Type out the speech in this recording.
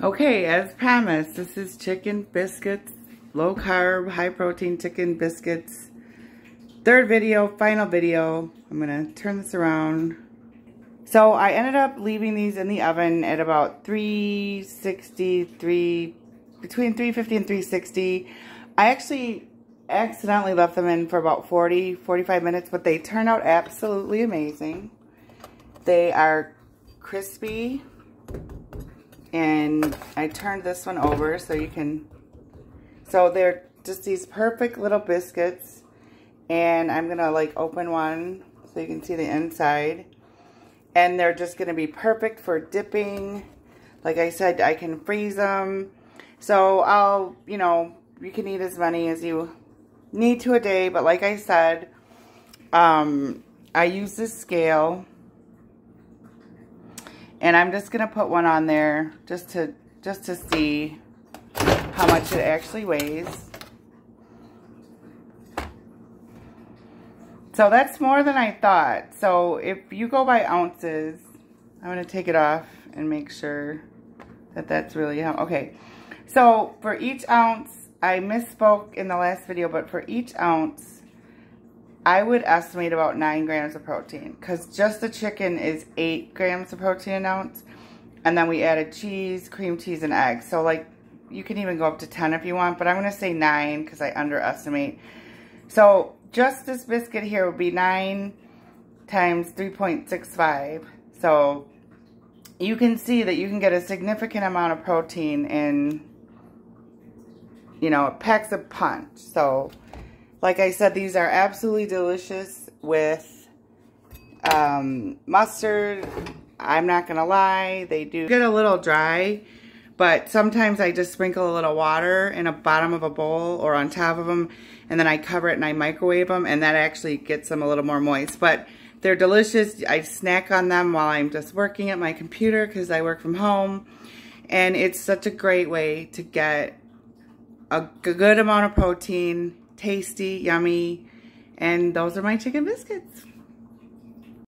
Okay, as promised, this is chicken biscuits, low carb, high protein chicken biscuits. Third video, final video. I'm gonna turn this around. So I ended up leaving these in the oven at about 360, 3, between 350 and 360. I actually accidentally left them in for about 40, 45 minutes, but they turned out absolutely amazing. They are crispy and I turned this one over so you can, so they're just these perfect little biscuits. And I'm going to like open one so you can see the inside. And they're just going to be perfect for dipping. Like I said, I can freeze them. So I'll, you know, you can eat as many as you need to a day. But like I said, um, I use this scale and I'm just going to put one on there just to just to see how much it actually weighs. So that's more than I thought. So if you go by ounces, I'm going to take it off and make sure that that's really how, okay. So for each ounce, I misspoke in the last video, but for each ounce, I would estimate about 9 grams of protein because just the chicken is 8 grams of protein an ounce. And then we added cheese, cream cheese, and eggs. So like you can even go up to 10 if you want, but I'm going to say 9 because I underestimate. So just this biscuit here would be 9 times 3.65. So you can see that you can get a significant amount of protein in, you know, it packs a punch. So like I said, these are absolutely delicious with um, mustard. I'm not going to lie, they do get a little dry, but sometimes I just sprinkle a little water in the bottom of a bowl or on top of them, and then I cover it and I microwave them, and that actually gets them a little more moist. But they're delicious. I snack on them while I'm just working at my computer because I work from home, and it's such a great way to get a good amount of protein tasty, yummy, and those are my chicken biscuits.